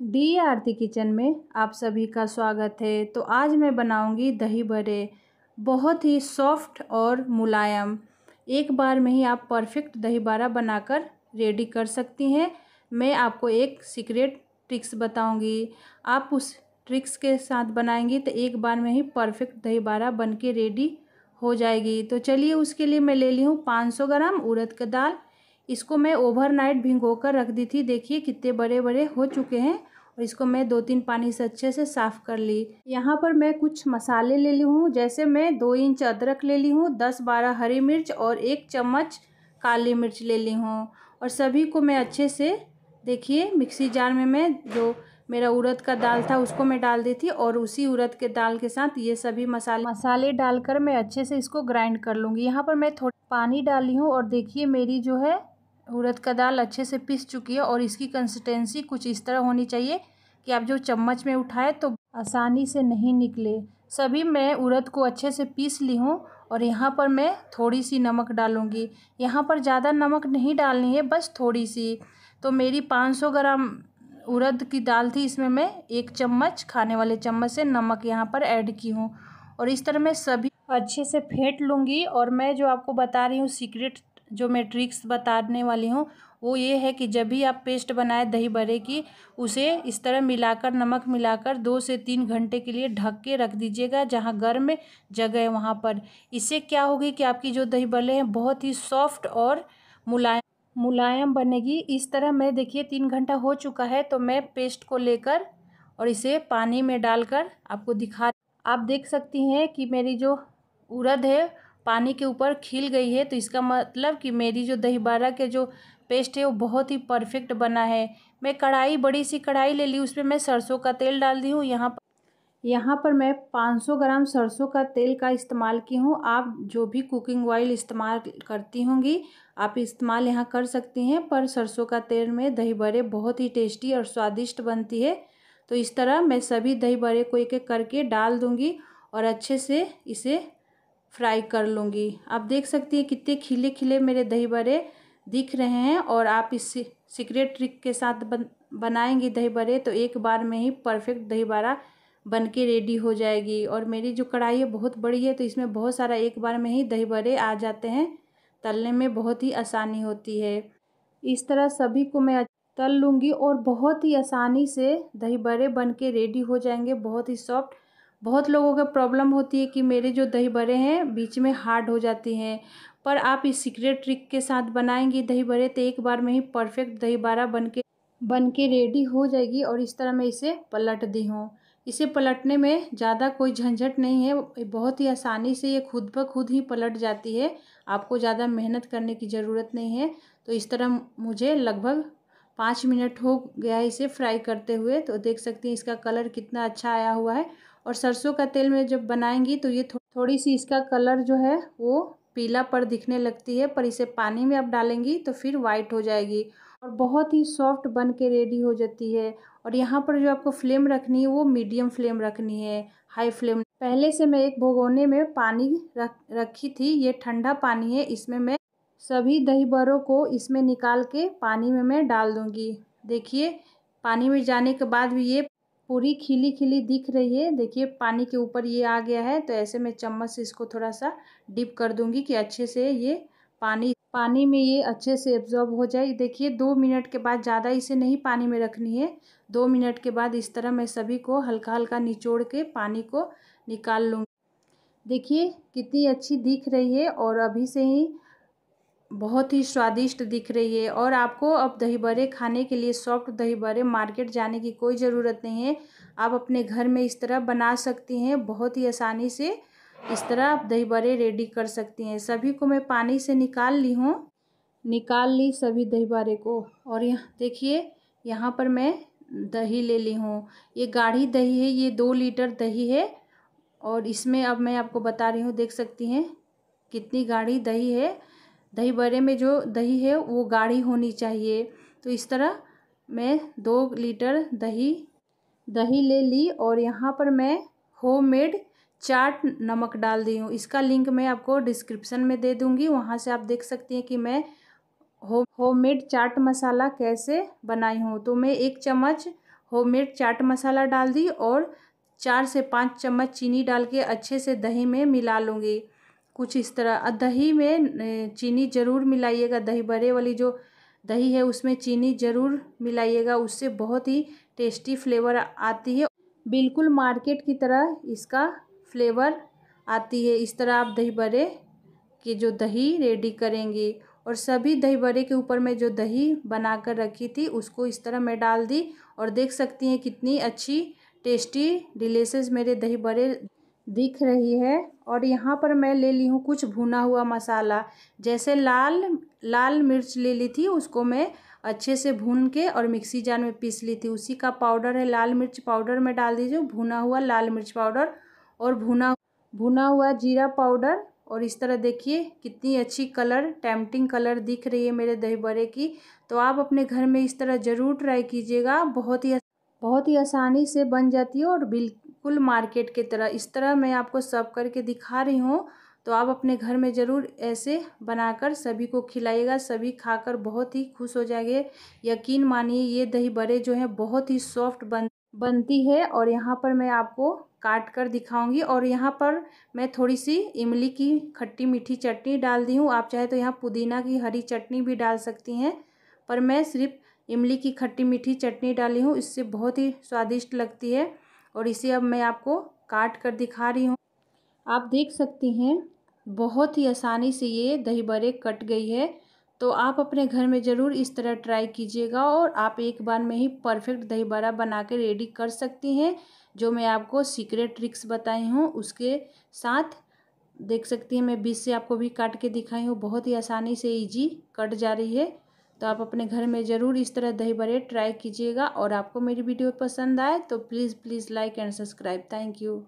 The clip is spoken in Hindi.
डी आरती किचन में आप सभी का स्वागत है। तो आज मैं बनाऊँगी दही बड़े बहुत ही सॉफ्ट और मुलायम। एक बार में ही आप परफेक्ट दही बड़ा बनाकर रेडी कर सकती हैं। मैं आपको एक सीक्रेट ट्रिक्स बताऊँगी। आप उस ट्रिक्स के साथ बनाएँगी तो एक बार में ही परफेक्ट दही बड़ा बन के रेडी हो जाएगी। तो चलिए उसके लिए मैं ले ली हूँ पाँच सौ ग्राम उड़द का दाल। इसको मैं ओवरनाइट भिगो कर रख दी थी। देखिए कितने बड़े बड़े हो चुके हैं। और इसको मैं दो तीन पानी से अच्छे से साफ़ कर ली। यहाँ पर मैं कुछ मसाले ले ली हूँ, जैसे मैं दो इंच अदरक ले ली हूँ, दस बारह हरी मिर्च और एक चम्मच काली मिर्च ले ली हूँ। और सभी को मैं अच्छे से, देखिए, मिक्सी जार में मैं जो मेरा उड़द का दाल था उसको मैं डाल दी थी और उसी उड़द के दाल के साथ ये सभी मसाले मसाले डालकर मैं अच्छे से इसको ग्राइंड कर लूँगी। यहाँ पर मैं थोड़ा पानी डाली हूँ और देखिए, मेरी जो है उड़द का दाल अच्छे से पिस चुकी है और इसकी कंसिस्टेंसी कुछ इस तरह होनी चाहिए। कि आप जो चम्मच में उठाए तो आसानी से नहीं निकले। सभी मैं उड़द को अच्छे से पीस ली हूँ और यहाँ पर मैं थोड़ी सी नमक डालूँगी। यहाँ पर ज़्यादा नमक नहीं डालनी है, बस थोड़ी सी तो मेरी 500 ग्राम उड़द की दाल थी, इसमें मैं एक चम्मच, खाने वाले चम्मच से नमक यहाँ पर ऐड की हूँ। और इस तरह मैं सभी अच्छे से फेंट लूँगी और मैं जो आपको बता रही हूँ, सीक्रेट जो मैं ट्रिक्स बताने वाली हूँ वो ये है कि जब भी आप पेस्ट बनाए दही बड़े की, उसे इस तरह मिलाकर, नमक मिलाकर दो से तीन घंटे के लिए ढक के रख दीजिएगा, जहाँ गर्म जगह है वहाँ पर। इससे क्या होगी कि आपकी जो दही बड़े हैं, बहुत ही सॉफ्ट और मुलायम मुलायम बनेगी। इस तरह मैं, देखिए, तीन घंटा हो चुका है तो मैं पेस्ट को लेकर और इसे पानी में डालकर आपको दिखा, आप देख सकती हैं कि मेरी जो उड़द है, पानी के ऊपर खिल गई है तो इसका मतलब कि मेरी जो दही बारा के जो पेस्ट है, वो बहुत ही परफेक्ट बना है। मैं कढ़ाई, बड़ी सी कढ़ाई ले ली, उसमें मैं सरसों का तेल डाल दी हूँ। यहाँ पर यहाँ पर मैं 500 ग्राम सरसों का तेल का इस्तेमाल की हूँ। आप जो भी कुकिंग ऑयल इस्तेमाल करती होंगी, आप इस्तेमाल यहाँ कर सकती हैं, पर सरसों का तेल में दही बड़े बहुत ही टेस्टी और स्वादिष्ट बनती है। तो इस तरह मैं सभी दही बड़े को एक एक करके डाल दूँगी और अच्छे से इसे फ्राई कर लूँगी। आप देख सकती हैं कितने खिले खिले मेरे दही बड़े दिख रहे हैं और आप इस सीक्रेट ट्रिक के साथ बन, बनाएँगी दही बड़े तो एक बार में ही परफेक्ट दही बड़ा बन के रेडी हो जाएगी। और मेरी जो कढ़ाई है, बहुत बड़ी है तो इसमें बहुत सारा एक बार में ही दही बड़े आ जाते हैं। तलने में बहुत ही आसानी होती है। इस तरह सभी को मैं तल लूँगी और बहुत ही आसानी से दही बड़े बन के रेडी हो जाएँगे, बहुत ही सॉफ्ट बहुत लोगों को प्रॉब्लम होती है कि मेरे जो दही बड़े हैं, बीच में हार्ड हो जाती हैं। पर आप इस सीक्रेट ट्रिक के साथ बनाएँगी दही बड़े तो एक बार में ही परफेक्ट दही बड़ा बन के बन के रेडी हो जाएगी और इस तरह मैं इसे पलट दी हूँ। इसे पलटने में ज़्यादा कोई झंझट नहीं है बहुत ही आसानी से ये खुद ब खुद ही पलट जाती है। आपको ज़्यादा मेहनत करने की ज़रूरत नहीं है। तो इस तरह मुझे लगभग पाँच मिनट हो गया इसे फ्राई करते हुए तो देख सकते हैं इसका कलर कितना अच्छा आया हुआ है। और सरसों का तेल में जब बनाएँगी तो ये थोड़ी सी इसका कलर जो है वो पीला पर दिखने लगती है, पर इसे पानी में आप डालेंगी तो फिर वाइट हो जाएगी और बहुत ही सॉफ्ट बन के रेडी हो जाती है। और यहाँ पर जो आपको फ्लेम रखनी है वो मीडियम फ्लेम रखनी है हाई फ्लेम पहले से मैं एक भगोने में पानी रख, रखी थी, ये ठंडा पानी है, इसमें मैं सभी दही बड़ों को इसमें निकाल के पानी में मैं डाल दूँगी। देखिए, पानी में जाने के बाद भी ये पूरी खिली खिली दिख रही है। देखिए, पानी के ऊपर ये आ गया है तो ऐसे मैं चम्मच से इसको थोड़ा सा डिप कर दूँगी कि अच्छे से ये पानी पानी में ये अच्छे से एब्जॉर्ब हो जाए। देखिए, दो मिनट के बाद ज़्यादा इसे नहीं पानी में रखनी है। दो मिनट के बाद इस तरह मैं सभी को हल्का हल्का निचोड़ के पानी को निकाल लूँगी। देखिए, कितनी अच्छी दिख रही है और अभी से ही बहुत ही स्वादिष्ट दिख रही है और आपको अब दही बड़े खाने के लिए सॉफ्ट दही बड़े मार्केट जाने की कोई ज़रूरत नहीं है। आप अपने घर में इस तरह बना सकती हैं, बहुत ही आसानी से इस तरह आप दही बड़े रेडी कर सकती हैं। सभी को मैं पानी से निकाल ली हूँ, निकाल ली सभी दही बड़े को और यहाँ, देखिए, यहाँ पर मैं दही ले ली हूँ। ये गाढ़ी दही है, ये दो लीटर दही है और इसमें अब मैं आपको बता रही हूँ, देख सकती हैं, कितनी गाढ़ी दही है। दही बड़े में जो दही है, वो गाढ़ी होनी चाहिए। तो इस तरह मैं दो लीटर दही दही ले ली और यहाँ पर मैं होममेड चाट नमक डाल दी हूँ। इसका लिंक मैं आपको डिस्क्रिप्शन में दे दूँगी। वहाँ से आप देख सकती हैं कि मैं हो, होममेड चाट मसाला कैसे बनाई हूँ। तो मैं एक चम्मच होममेड चाट मसाला डाल दी और चार से पाँच चम्मच चीनी डाल के अच्छे से दही में मिला लूँगी। कुछ इस तरह। दही में चीनी ज़रूर मिलाइएगा। दही बड़े वाली जो दही है, उसमें चीनी ज़रूर मिलाइएगा। उससे बहुत ही टेस्टी फ्लेवर आती है। बिल्कुल मार्केट की तरह इसका फ्लेवर आती है। इस तरह आप दही बड़े की जो दही रेडी करेंगे और सभी दही बड़े के ऊपर मैं जो दही बना कर रखी थी, उसको इस तरह मैं डाल दी और देख सकती हैं कितनी अच्छी टेस्टी डिलीशियस मेरे दही बड़े दिख रही है और यहाँ पर मैं ले ली हूँ कुछ भुना हुआ मसाला। जैसे लाल लाल मिर्च ले ली थी, उसको मैं अच्छे से भून के और मिक्सी जार में पीस ली थी। उसी का पाउडर है, लाल मिर्च पाउडर में डाल दीजिए, भुना हुआ लाल मिर्च पाउडर और भुना भुना हुआ जीरा पाउडर। और इस तरह देखिए कितनी अच्छी कलर, टेम्पटिंग कलर दिख रही है मेरे दही बड़े की। तो आप अपने घर में इस तरह ज़रूर ट्राई कीजिएगा, बहुत ही बहुत ही आसानी से बन जाती है और बिल्कुल मार्केट के तरह, इस तरह मैं आपको सर्व करके दिखा रही हूँ। तो आप अपने घर में ज़रूर ऐसे बनाकर सभी को खिलाइएगा, सभी खाकर बहुत ही खुश हो जाएँगे। यकीन मानिए, ये दही बड़े जो हैं, बहुत ही सॉफ्ट बन, बनती है और यहाँ पर मैं आपको काट कर दिखाऊँगी। और यहाँ पर मैं थोड़ी सी इमली की खट्टी मीठी चटनी डाल दी हूँ। आप चाहे तो यहाँ पुदीना की हरी चटनी भी डाल सकती हैं, पर मैं सिर्फ़ इमली की खट्टी मीठी चटनी डाली हूँ। इससे बहुत ही स्वादिष्ट लगती है। और इसे अब मैं आपको काट कर दिखा रही हूँ। आप देख सकती हैं, बहुत ही आसानी से ये दही बड़े कट गई है। तो आप अपने घर में ज़रूर इस तरह ट्राई कीजिएगा और आप एक बार में ही परफेक्ट दही बड़ा बना के रेडी कर सकती हैं, जो मैं आपको सीक्रेट ट्रिक्स बताई हूँ। उसके साथ देख सकती हैं, मैं बीच से आपको भी काट के दिखाई हूँ, बहुत ही आसानी से इजी कट जा रही है। तो आप अपने घर में ज़रूर इस तरह दही बड़े ट्राई कीजिएगा और आपको मेरी वीडियो पसंद आए तो please please like and subscribe thank you